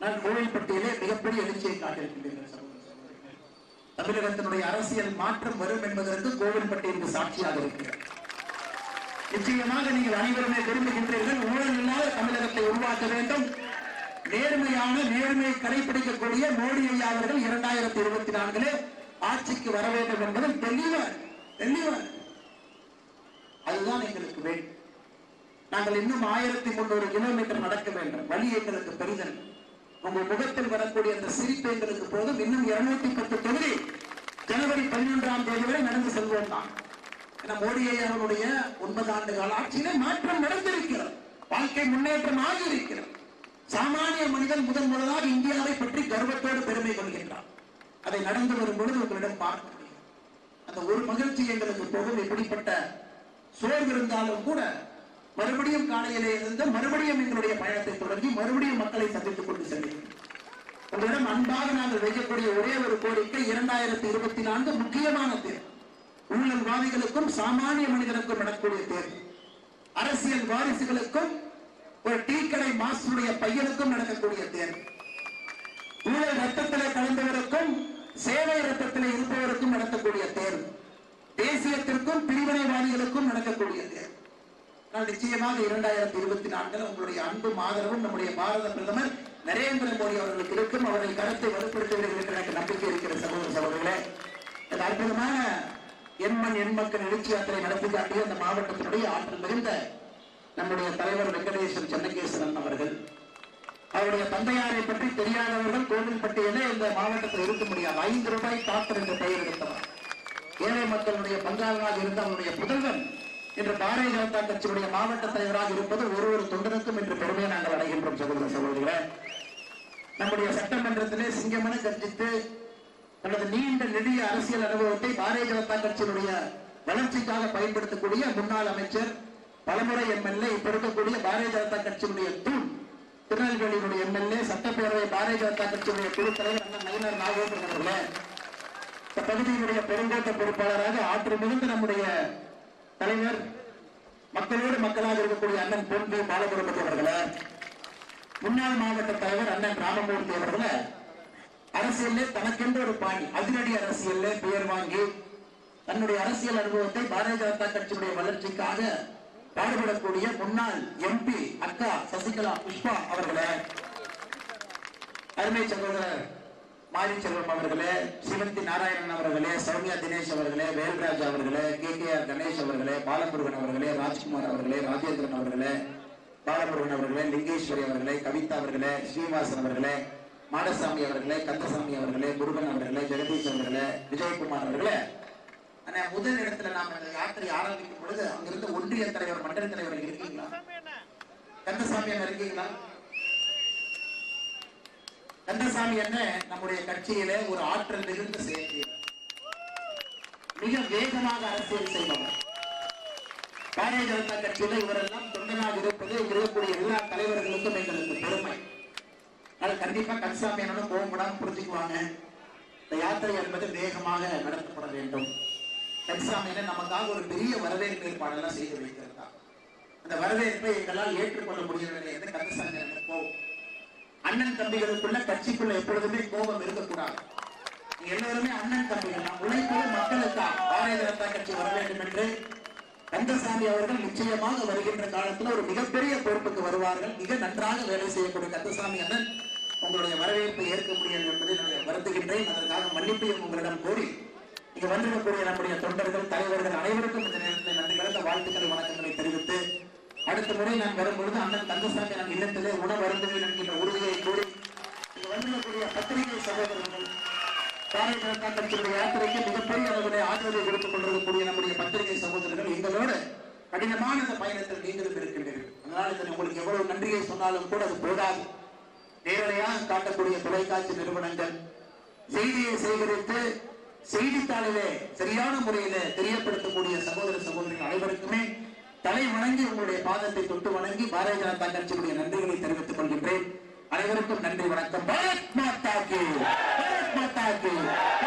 நான் கோவில் பட்டியலே மிகப்பெரிய எழுச்சியை காட்டியிருக்கின்றேன் தமிழகத்தினுடைய அரசியல் மாற்றம் வரும் என்பதற்கு கோவில் பட்டியலுக்கு சாட்சியாக இருக்கிறேன் நிச்சயமாக நீங்கள் அனைவருமே விரும்புகின்றீர்கள் ஊழல் இல்லாத தமிழகத்தை உருவாக்க வேண்டும் நேர்மையான நேர்மையை கடைபிடிக்கக்கூடிய மோடி ஐயா அவர்கள் இரண்டாயிரத்தி இருபத்தி நான்கிலே ஆட்சிக்கு வர வேண்டும் என்பதும் தெளிவார் தெளிவார் அதுதான் எங்களுக்கு வேண்டும் நாங்கள் இன்னும் ஆயிரத்தி முன்னூறு கிலோமீட்டர் நடக்க வேண்டும் வழி எங்களுக்கு பெரிதல் அந்த முகத்தில் வரக்கூடிய அந்த சிரிப்பு எங்களுக்கு போதும் இன்னும் இருநூத்தி பத்து தொகுதி ஜனவரி பதினொன்றாம் தேதி வரை நடந்து செல்வோம் தான் மோடியை அவருடைய ஒன்பது ஆண்டு கால ஆட்சியில மாற்றம் நடந்திருக்கிறது வாழ்க்கை முன்னேற்றம் ஆகியிருக்கிறது சாமானிய மனிதன் முதன் முதலாக இந்தியாவை பற்றி கர்வத்தோடு பெருமை கொள்கின்றான் அதை நடந்து வரும் பொழுது உங்களிடம் பார்க்க முடியும் அந்த ஒரு மகிழ்ச்சி எங்களுக்கு போகும் எப்படிப்பட்ட சோர்வு இருந்தாலும் கூட மறுபடியும் காலையிலே இருந்து மறுபடியும் எங்களுடைய பயணத்தை தொடங்கி மறுபடியும் மக்களை சந்தித்துக் கொண்டு செல்கிறோம் உங்களிடம் அன்பாக நாங்கள் வைக்கக்கூடிய ஒரே ஒரு கோரிக்கை இரண்டாயிரத்தி இருபத்தி நான்கு முக்கியமான தேர்வு ஊழல்வாதிகளுக்கும் சாமானிய மனிதனுக்கும் நடக்கூடிய தேர்வு அரசியல் வாரிசுகளுக்கும் ஒரு டீ கடை மாஸ்டருடைய பையனுக்கும் நடக்கக்கூடிய தேர்வு ஊழல் ரத்தத்தில் கலந்தவருக்கும் சேவை ரத்தத்திலே இருப்பவருக்கும் நடக்கக்கூடிய தேர்வு தேசியத்திற்கும் பிரிவினைவாதிகளுக்கும் நடக்கக்கூடிய தேர்வு ஆனால் நிச்சயமாக இரண்டாயிரத்தி இருபத்தி நான்கில் உங்களுடைய அன்பு ஆதரவும் நம்முடைய பாரத பிரதமர் நரேந்திர மோடி அவர்களுக்கு இருக்கும் அவர்கள் கருத்தை வலுப்படுத்தி விடுவதற்கு எனக்கு நம்பிக்கை இருக்கிற சகோதர சகோதரிகளே இந்த அற்புதமான எண்மண் எண்மக்கள் எழுச்சி யாத்திரை நடத்தி காட்டிய அந்த மாவட்டத்தினுடைய ஆற்றல் மிகுந்த நம்முடைய தலைவர் வெங்கடேசன் சென்னகேஸ்வரன் அவர்கள் அவருடைய தந்தையாரை பற்றி தெரியாதவர்கள் கோவில்பட்டியிலே இந்த மாவட்டத்தில் இருக்க முடியாது ஐந்து ரூபாய் டாக்டர் என்று பெயர் எடுத்தவர் ஏழை மக்களுடைய பங்காளராக இருந்த அவருடைய புதல்வன் இன்று பாரதிய ஜனதா கட்சியுடைய மாவட்ட தலைவராக இருப்பது ஒரு ஒரு தொண்டனுக்கும் இன்று பெருமையை நாங்கள் அடைகின்றோம் சகோதர சகோதரிகளை நம்முடைய சட்டமன்றத்திலே சிங்கமன கர்ஜித்து தனது நீண்ட நெடிய அரசியல் அனுபவத்தை பாரதிய ஜனதா கட்சியினுடைய வளர்ச்சிக்காக பயன்படுத்தக்கூடிய முன்னாள் அமைச்சர் பலமுறை எம்எல்ஏ இப்ப இருக்கக்கூடிய பாரதிய ஜனதா கட்சியினுடைய தூண் திருநெல்வேலியினுடைய எம்எல்ஏ சட்டப்பேரவை பாரதிய ஜனதா கட்சியினுடைய குழு தலைவர் அண்ணன் நயினர் நாகேந்திரன் அவர்களே பகுதியினுடைய பெருங்கோட்ட பொறுப்பாளராக ஆற்று மிகுந்த நம்முடைய தலைவர் மக்களோடு மக்களாக இருக்கக்கூடிய அண்ணன் பொன்பு பாலபுரமதி அவர்களை முன்னாள் மாவட்ட தலைவர் அண்ணன் ராமமூர்த்தி அவர்களை அரசியல்ல தனக்கென்று ஒரு பாணி அதிரடி அரசியல்ல பெயர் வாங்கி தன்னுடைய அரசியல் அனுபவத்தை பாரதிய ஜனதா கட்சியுடைய வளர்ச்சிக்காக பாடுபடக்கூடிய முன்னாள் எம்பி அக்கா சசிகலா புஷ்பா அவர்களை அருமை சகோதரர் மாரிச்செல்வம் அவர்களே சிவந்தி நாராயணன் அவர்களே சௌமியா தினேஷ் அவர்களே வேல்ராஜ் அவர்களே கே கே ஆர் கணேஷ் அவர்களே பாலமுருகன் அவர்களே ராஜ்குமார் அவர்களே ராஜேந்திரன் அவர்களே பாலமுருகன் அவர்களே லிங்கேஸ்வரி அவர்களே கவிதா அவர்களே ஸ்ரீனிவாசன் அவர்களே மாடசாமி அவர்களே கந்தசாமி அவர்களே முருகன் அவர்களே ஜெகதீஷ் அவர்களே விஜயகுமார் அவர்களே ஆனா முதல் இடத்துல நாம யாத்திரை ஆரம்பிக்கும் பொழுது அங்கிருந்து ஒன்றிய தலைவர் மண்டல தலைவர் இருக்கீங்களா கந்தசாமி அவர் இருக்கீங்களா கந்தசாமி என்ன நம்முடைய கட்சியில ஒரு ஆற்றல் மிகுந்த செயல் மிக வேகமாக அரசியல் செய்பவர் பாரதிய ஜனதா கட்சியில இவரெல்லாம் தொண்டனாக இருப்பது இருக்கக்கூடிய எல்லா தலைவர்களுக்கும் எங்களுக்கு பெருமை அது கண்டிப்பா கந்தசாமி என்னன்னு கோவப்படாம புரிஞ்சுக்குவாங்க இந்த யாத்திரை என்பது வேகமாக நடத்தப்பட வேண்டும் கந்தசாமியில நமக்காக ஒரு பெரிய வரவேற்பு ஏற்பாடெல்லாம் செய்து வைத்திருந்தார் அந்த வரவேற்பை எங்களால் ஏற்றுக்கொள்ள முடியவில்லை என்று கந்தசாமி கோவம் அண்ணன் தம்பிகளுக்குள்ள கட்சிக்குள்ள எப்பொழுதுமே கோபம் இருக்கக்கூடாது எல்லாருமே அண்ணன் தம்பிகள் நாம் உழைப்பது மக்களுக்காக பாரதிய ஜனதா கட்சி வர வேண்டும் என்று கந்தசாமி அவர்கள் நிச்சயமாக வருகின்ற காலத்தில் ஒரு மிகப்பெரிய பொறுப்புக்கு வருவார்கள் மிக நன்றாக வேலை செய்யக்கூடிய கந்தசாமி அண்ணன் உங்களுடைய வரவேற்பை ஏற்க முடியாது என்பதை நான் வருத்துகின்றேன் அதற்காக மன்னிப்பையும் உங்களிடம் கோரி இங்கு வந்திருக்கக்கூடிய நம்முடைய தொண்டர்கள் தலைவர்கள் அனைவருக்கும் இந்த நேரத்தில் நன்றி கலந்த வாழ்த்துக்களை வணக்கங்களை தெரிவித்து அடுத்த முறை நான் வரும்பொழுது அண்ணன் தங்கசாமி நான் இல்லத்திலே உணவு அருந்துவேன் என்கின்ற உறுதியை கூறி வந்துள்ளக்கூடிய பத்திரிகை சகோதரர்கள் யாத்திரைக்கு மிகப்பெரிய அளவிலே ஆதரவை கொடுத்துக் கொண்டிருக்கக்கூடிய நம்முடைய பத்திரிகை சகோதரர்கள் எங்களோடு கடினமான இந்த பயணத்தில் நீங்களும் இருக்கின்றீர்கள் அதனால் இதை உங்களுக்கு எவ்வளவு நன்றியை சொன்னாலும் கூட அது போதாது நேரடியாக காட்டக்கூடிய தொலைக்காட்சி நிறுவனங்கள் செய்தியை சேகரித்து செய்தித்தாளிலே சரியான முறையில தெரியப்படுத்தக்கூடிய சகோதர சகோதரிகள் அனைவருக்குமே தலை வணங்கி உங்களுடைய பாதத்தை தொட்டு வணங்கி பாரதிய ஜனதா கட்சியுடைய நன்றிகளை தெரிவித்துக் கொள்கின்றேன் அனைவருக்கும் நன்றி வணக்கம் பாரத் மாதா கே பாரத் மாதா கே